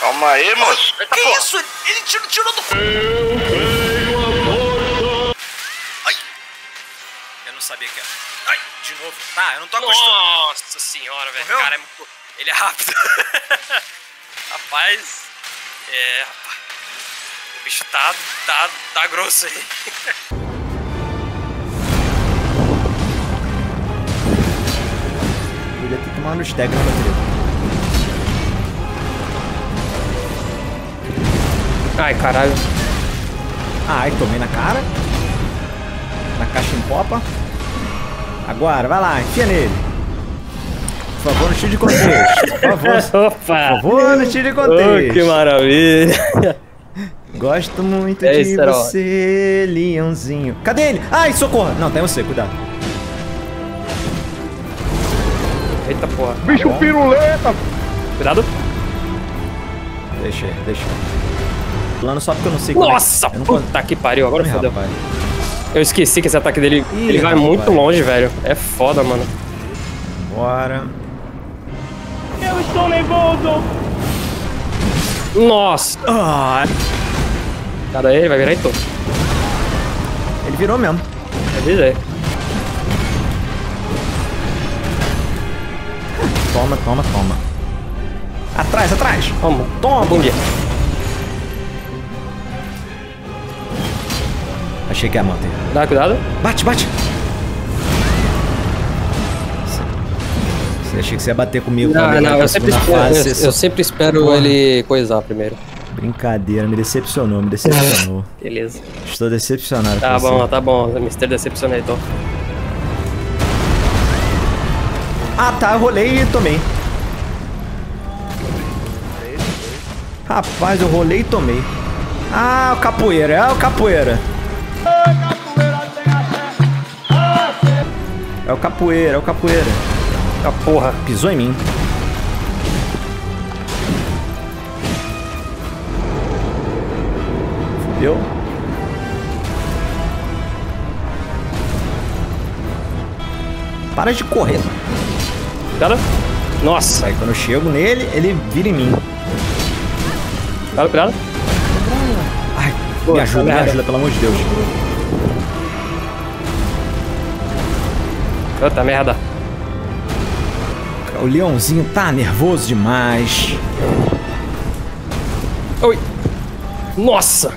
Calma aí, moço. Eita, Que porra. isso? Ele, ele tirou, tirou do... Ai. Eu não sabia que era. Ai, de novo. Tá, eu não tô acostumado. Nossa senhora, velho. Cara, é muito... Ele é rápido. rapaz. É, rapaz. O bicho tá, tá, tá grosso aí. Podia ter tomado no stag na Ai, caralho. Ai, tomei na cara. Na caixa em popa. Agora, vai lá, enfia nele. Por favor, não tire de contexto. Por favor, Opa! por favor, não tire de Oh, contexto. que maravilha! Gosto muito É de você, leãozinho. Cadê ele? Ai, socorro. Não, tem você, cuidado. Eita porra. Bicho piruleta! Cuidado. Deixa, aí, deixa. Plano só porque eu não sei como é- Nossa, eu puta que pariu. Agora Ih, fodeu. rapaz. Eu esqueci que esse ataque dele, Ih, ele vai rapaz. muito longe, velho. É foda, mano. Bora. Nossa! Ah, Cada aí, ele vai virar em todo. ele virou mesmo. Avisei. Toma, toma, toma. Atrás, atrás. Toma. Toma. Bom dia. Achei que ia manter. Dá cuidado. Bate, bate. Você achei que você ia bater comigo Não, não, eu sempre, espero, fase, eu, você eu só- sempre espero Porra. ele coisar primeiro. Brincadeira, me decepcionou, me decepcionou. Beleza. Estou decepcionado Tá bom, você. tá bom. Mister decepcionei, então. Ah, tá, eu rolei e tomei. Rapaz, eu rolei e tomei. Ah, o capoeira, é o capoeira. É o capoeira, é o capoeira. Ah, porra. Pisou em mim. Fudeu. Para de correr. Cuidado. Nossa. Aí quando eu chego nele, ele vira em mim. Cuidado, cuidado. Pô, me ajuda, me ajuda, pelo amor de Deus. Puta merda. O leãozinho tá nervoso demais. Oi. Nossa.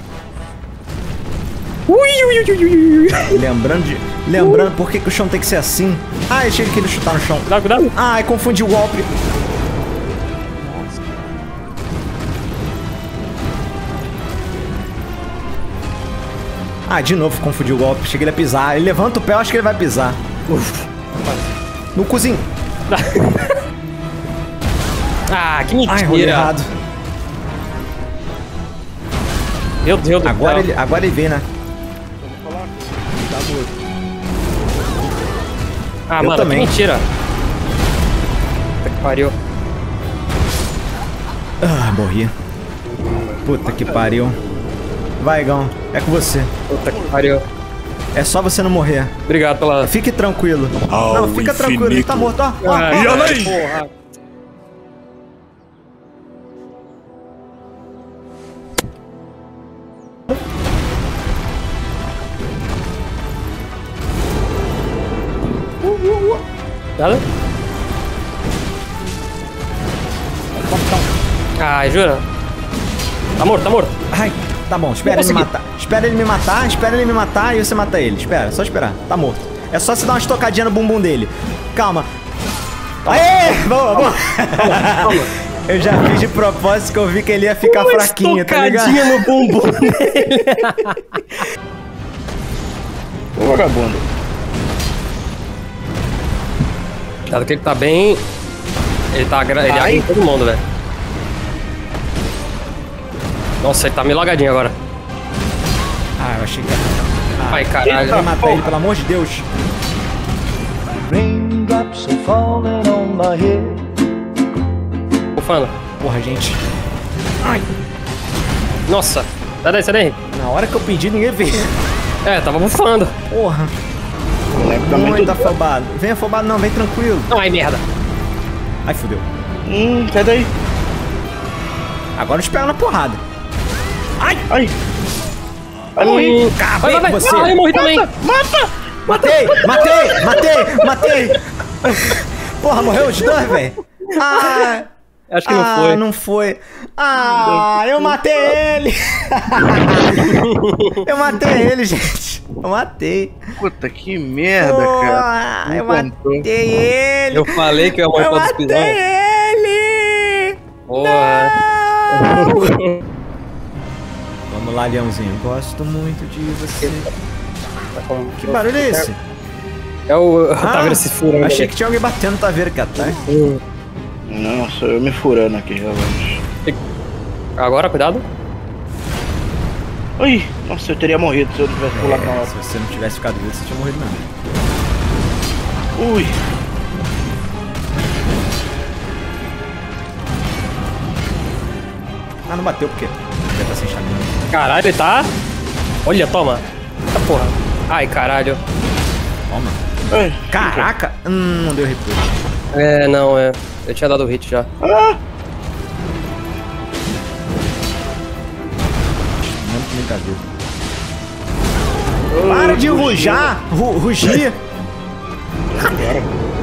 Ui, ui, ui, ui, ui. Lembrando de. Lembrando por que, que o chão tem que ser assim. Ah, achei que ele chutar no chão. Cuidado, cuidado. Ai, confundi o golpe. Ah, de novo confundi o golpe. Ele ia pisar. Ele levanta o pé, eu acho que ele vai pisar. No cozinho. Ah, que Ai, rolei mentira. errado. Meu Deus do Agora céu. ele, agora ele vem, né? Ah, Eu mano, também. que mentira. Puta que pariu. Ah, morri. Puta que pariu. Vai, Gão. É com você. Puta que pariu. É só você não morrer. Obrigado pela. Fique tranquilo. Ao não, fica tranquilo. Ele tá morto. Ó, ó, ó. Ai, E além? Porra. Nada? Ai, jura? Tá morto, tá morto. Ai, tá bom. Espera ele me matar. Espera ele me matar. Espera ele me matar e você mata ele. Espera, só esperar. Tá morto. É só você dar uma estocadinha no bumbum dele. Calma. Aê! Boa, boa. Eu já fiz de propósito que eu vi que ele ia ficar Uma fraquinho, tá ligado? estocadinha no bumbum dele. Ô, vagabundo. Cuidado que ele tá bem. Ele tá. Ele abre todo mundo, velho. Nossa, ele tá meio lagadinho agora. Ah, eu achei que ia... Ai, Vai caralho. matar ele, pelo amor de Deus. Bufando. Porra, gente. Nossa. Sai daí, sai daí. Na hora que eu pedi, ninguém veio. É, tava bufando. Porra. Moleque tá muito... Muito afobado. Vem afobado não, vem tranquilo. Ai, merda. Ai, fudeu. Hum, sai daí. Agora eu te pego na porrada. Ai! Ai, morri! Acabei Vai, vai, vai. você. Eu morri também. Matei, matei, matei, matei. Porra, morreu os dois, velho. Ah, Acho que não ah, foi. não foi. Ah, eu matei ele. eu matei ele, gente. Eu matei. Puta que merda, cara. Porra, eu Não contou. matei ele. Eu falei que eu ia morrer Eu matei ele. Porra. Vamos lá, Leãozinho. Gosto muito de você. Que barulho é esse? É o. tá vendo esse furo aí? achei que tinha alguém batendo no taveiro, cara. Tá? Não, sou eu me furando aqui, realmente. Agora, cuidado. Ai, nossa, eu teria morrido se eu não tivesse pulado na É, hora. se você não tivesse ficado vivo, você tinha morrido mesmo. Ui, Ah, não bateu por quê? Tá sem chamina. Caralho, ele tá. Olha, toma. Tá porra. Ai, caralho. Toma. ai, Caraca! Hum, não deu replay. É, não, é. Eu tinha dado o hit já. Ah, Não que brincadeira. Para de rujar! Ru rugir!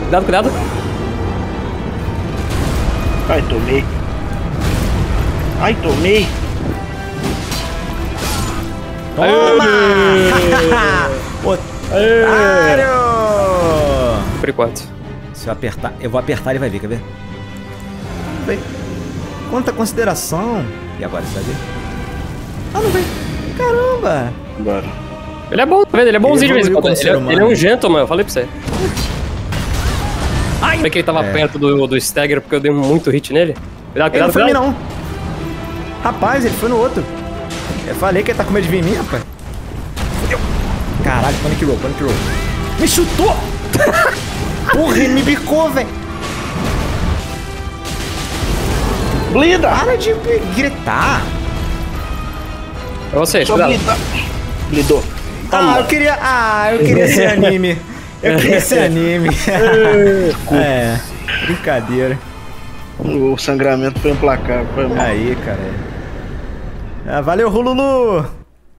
Cuidado, cuidado. ai, tomei. Ai, tomei. Toma! Otário! Por enquanto. Se eu apertar, eu vou apertar, ele vai ver, quer ver? Vem. Quanta consideração! E agora, você vai ver? Ah, não vem! Caramba! Bora. Ele é bom, tá vendo? Ele é bonzinho de vez em quando. Ele, é- ele é um gentleman, eu falei pra você. Ai! Foi que ele tava É. perto do, do Stagger porque eu dei muito hit nele. Cuidado, Ele não cuidado, foi em mim, cuidado. não! Rapaz, ele foi no outro! Eu falei que ele tá com medo de vir em mim, rapaz! Fudeu! Caralho, panic roll, panic roll! Me chutou! Porra, ele me bicou, velho! Blida! Para de me gritar! É vocês, Só cuidado. blida. Blidou. Ah, eu queria. Ah, eu queria ser anime. Eu queria ser anime. é. Brincadeira. O sangramento foi implacável. Foi. Aí, cara. Ah, valeu, Rululu!